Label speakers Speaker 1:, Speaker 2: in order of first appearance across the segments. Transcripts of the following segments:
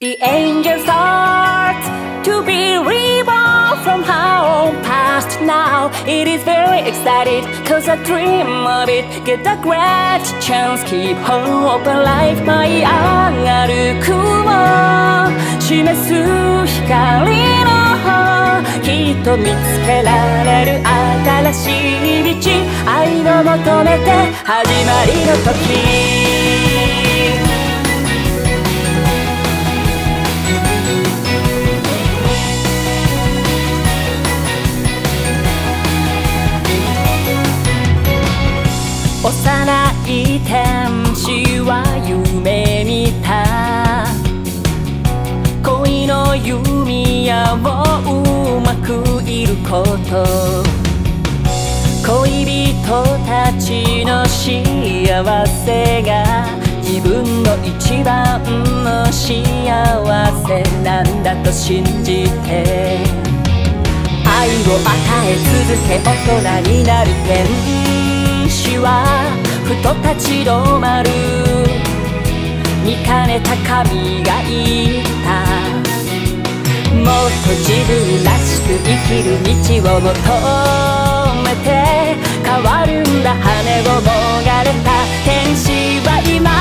Speaker 1: The angel starts to be reborn from her own past now. It is very excited, cause I dream of it. Get a great chance, keep hope alive. 舞い上がる雲、示す光の方。きっと見つけられる新しい道。愛を求めて始まりの時。 幼い天使は夢見た。恋の弓矢をうまくいること。恋人たちの幸せが自分の一番の幸せなんだと信じて。愛を与え続け大人になる天使はふと立ち止まる見かねた神が言ったもっと自分らしく生きる道を求めて変わるんだ羽をもがれた天使は今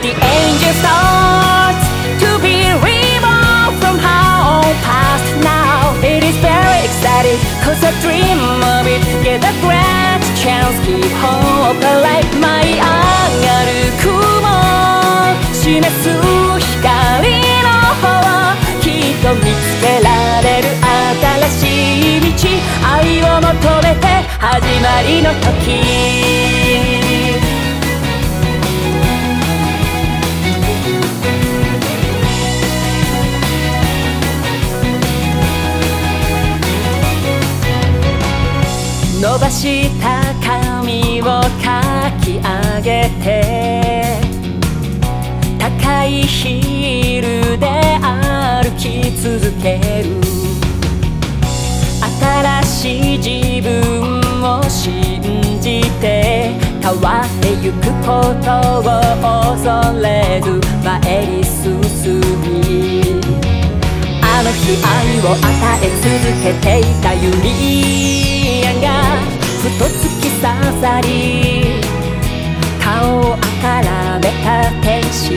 Speaker 1: The angel starts to be reborn from her own past now It is very exciting cause I dream of it Get a great chance keep hope alive 舞い上がる雲示す光の方きっと見つけられる新しい道愛を求めて始まりの時伸ばした髪をかき上げて高いヒールで歩き続ける。新しい自分を信じて変わってゆくことを恐れず前に進み。あの日愛を与え続けていたユリアがふと突き刺さり顔をあからめた天使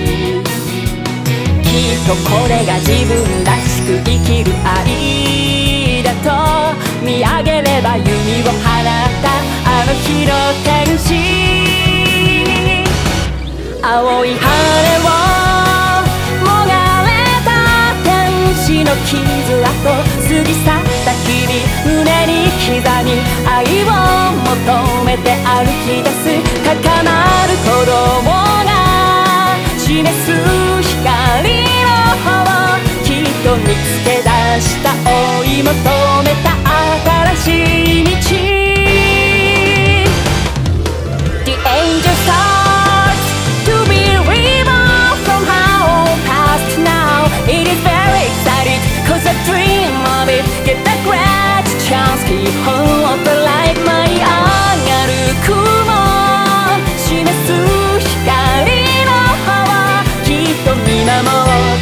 Speaker 1: きっとこれが自分らしく生きる愛だと見上げれば弓を放ったあの日の天使青い羽をもがれた天使の傷跡過ぎ去ったに刻み愛を求めて歩き出す。高鳴る鼓動が示す光の方きっと見つけ出した追い求めた。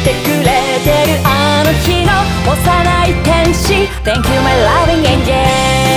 Speaker 1: ってくれてるあの日の幼い天使 Thank you my loving angel